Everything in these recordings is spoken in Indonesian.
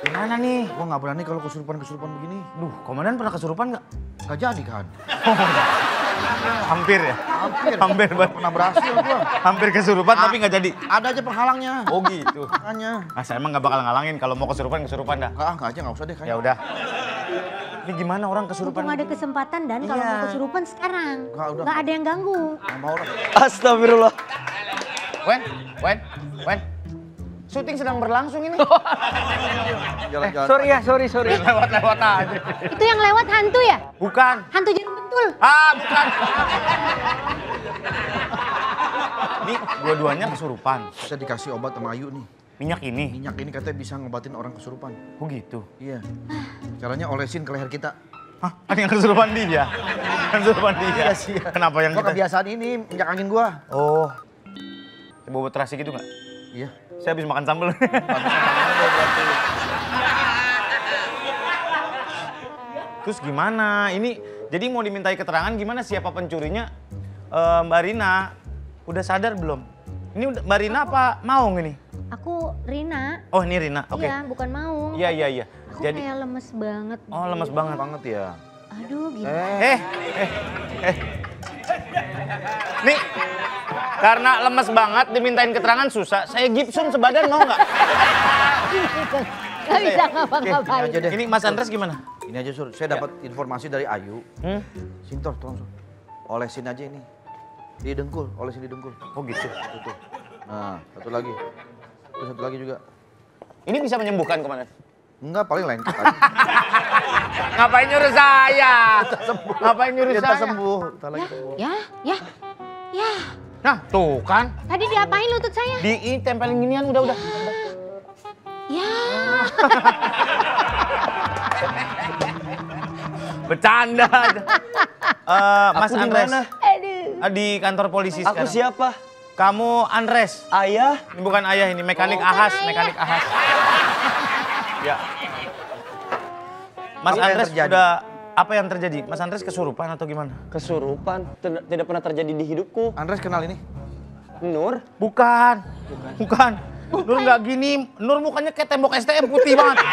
Gimana nih? Gua nggak berani kalau kesurupan-kesurupan begini. Duh, komandan pernah kesurupan nggak? Nggak jadi kan? Hampir ya? Hampir. Hampir, Bang. Pernah berhasil gua. Hampir kesurupan tapi nggak jadi. Ada aja penghalangnya. Oh gitu. Makanya. Nah, saya emang nggak bakal ngalangin kalau mau kesurupan kesurupan dah. Nggak, ah, nggak aja, nggak usah deh. Ya kayaknya. udah. Ini gimana orang kesurupan? Mumpung ada kesempatan dan kalau Iya. mau kesurupan sekarang. Udah. Nggak ada yang ganggu. Nggak mau lah. Astagfirullah. Wen, Wen, Wen. Syuting sedang berlangsung ini. Jalan-jalan. Sorry ya, sorry, sorry. Lewat-lewat aja. Itu yang lewat hantu ya? Bukan. Hantu jarum pentul. Ah, bukan. Ini dua-duanya kesurupan. Saya dikasih obat sama Ayu nih. Minyak ini. Minyak ini katanya bisa ngobatin orang kesurupan. Oh gitu. Iya. Caranya olesin ke leher kita. Hah? Yang kesurupan dia. Kesurupan dia. Iya sih. Kenapa yang Gua kita? kebiasaan ini minyak angin gua. Oh. Bawa terasi gitu nggak? Iya. Saya habis makan sambal. Terus gimana? Ini jadi mau dimintai keterangan gimana siapa pencurinya? Eh, Mbak Rina udah sadar belum? Ini udah- Mbak Rina apa Maung ini? Aku Rina. Oh ini Rina, oke. Iya, bukan mau. Iya iya iya. Aku Jadi kayak lemes banget. oh lemes banget. Banget ya. Aduh, gimana? Eh, eh, eh. Nih, karena lemes banget dimintain keterangan susah. Saya Gibson sebadan mau nggak? Gak bisa Ini ngapa-ngapain. Ini Mas Andres gimana? Ini aja sur. Saya dapat informasi dari Ayu. Hmm? Sintor, tolong sur. Olesin aja ini. Di dengkul, olesin di dengkul. Oh gitu. Nah, satu lagi. Satu lagi juga. Ini bisa menyembuhkan komandan? Enggak, paling lengket aja. Ngapain nyuruh saya? Ngapain nyuruh saya? tak sembuh. Ntar lagi sembuh. Ya, ya, ya. Nah, tuh kan. Tadi diapain lutut saya? Di ini tempelin ginian udah udah. Ya. Bercanda. Eh, Mas Aku di Andres. Aduh. eh, Di kantor polisi Aku sekarang. siapa? Kamu Andres. Ayah? Ini bukan ayah ini, mekanik Bukan ahas, ayah. mekanik ahas. ya. Mas Andres terjadi? Apa yang terjadi? Mas Andres kesurupan atau gimana? Kesurupan. Tidak, tidak pernah terjadi di hidupku. Andres kenal ini? Nur? Bukan. Bukan. Nur nggak gini. Nur mukanya kayak tembok STM putih banget.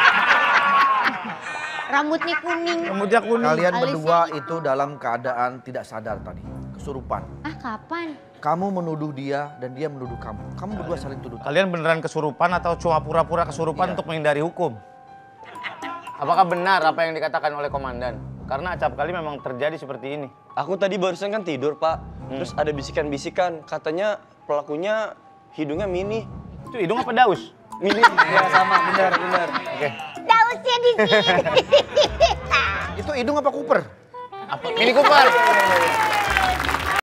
Rambutnya kuning. Rambutnya kuning. Kalian Alisnya berdua gitu. itu dalam keadaan tidak sadar tadi. Kesurupan. Ah, kapan? Kamu menuduh dia dan dia menuduh kamu. Kamu berdua saling tuduh. Kalian beneran kesurupan atau cuma pura-pura kesurupan Iya. untuk menghindari hukum? Apakah benar apa yang dikatakan oleh komandan? Karena acap kali memang terjadi seperti ini. Aku tadi barusan kan tidur, Pak. Terus ada bisikan-bisikan. Katanya pelakunya hidungnya mini. Itu hidung apa daus? Mini. ya sama, benar, benar. Oke. Dausnya di sini. Itu hidung apa Cooper? Apa? Mini Cooper.